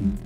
you